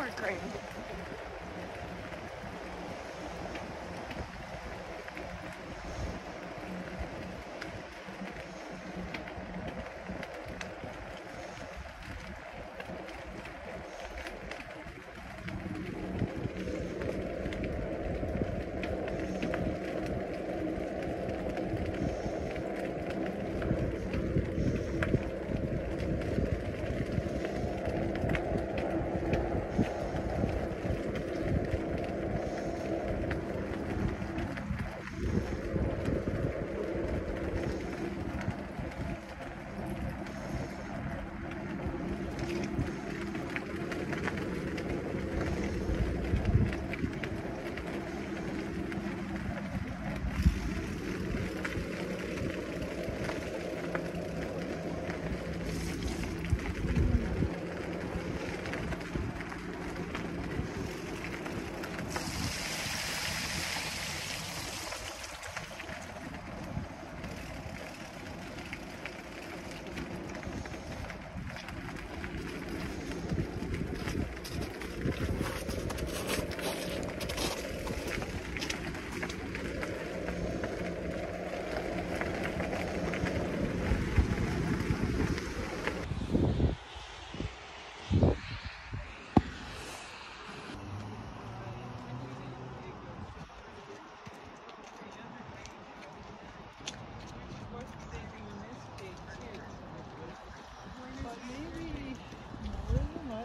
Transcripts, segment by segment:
Poor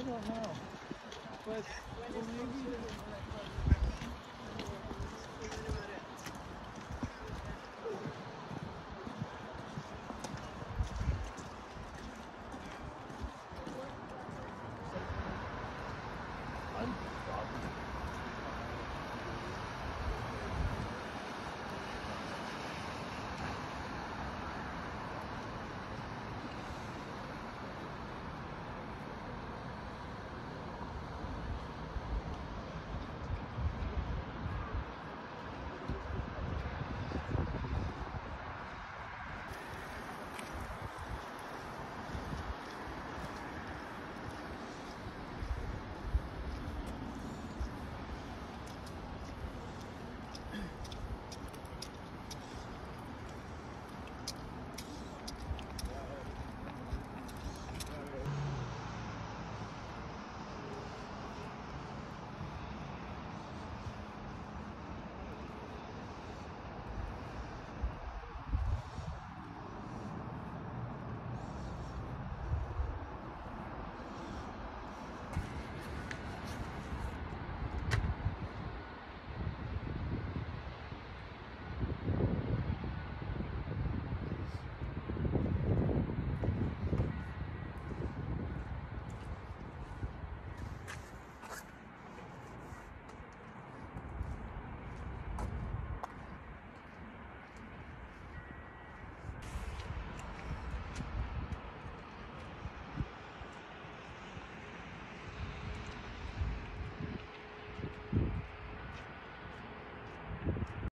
don't know. But